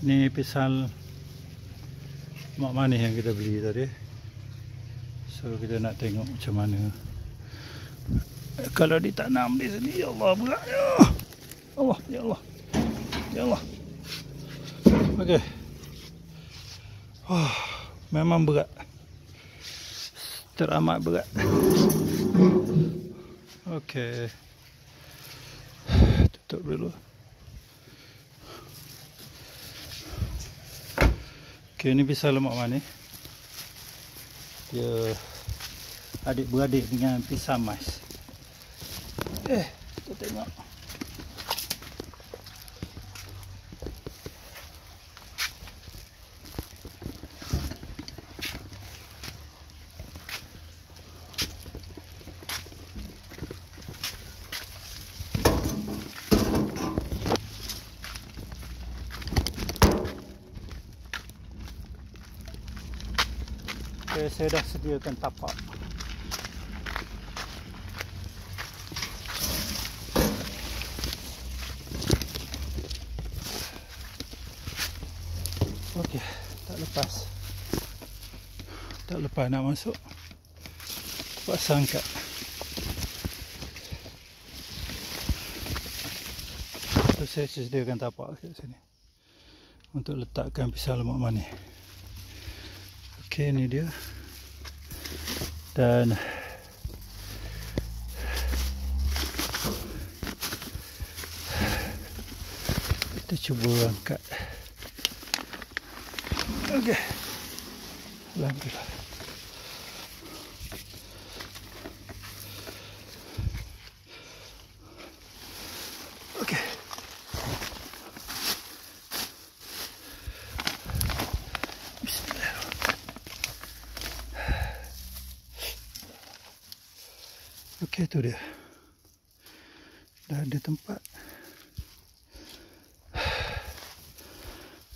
Ni pisang mak manis yang kita beli tadi. So kita nak tengok macam mana. Kalau ditanam di sini, ya Allah beratnya. Allah, ya Allah. Ya Allah. Okey. Wah, memang berat. Teramat berat. Okey. Tutup dulu. Okey, ni pisang lemak manis. Dia adik-beradik dengan pisang mas. Eh, kita tengok. Okay, saya dah sediakan tapak. Okey, tak lepas. Tak lepas nak masuk. Pasang kat. So, saya sediakan tapak kat sini. Untuk letakkan pisang lemak manis. Okey, ni dia. Dan kita cuba angkat. Okey. Alhamdulillah. Okey tu dia. Dah ada tempat.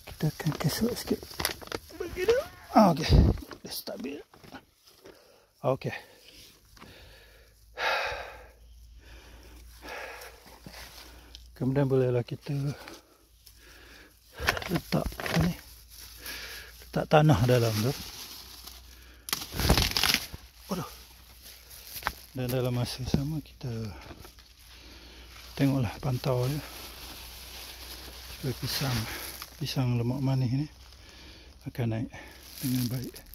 Kita akan kesuk sikit. Begitu. Ah, okey. Dah stabil. Okey. Kemudian bolehlah kita letak ni. Letak tanah dalam tu. Dan dalam masa sama kita tengoklah pantau je. Supaya pisang pisang lemak manis ni akan naik dengan baik.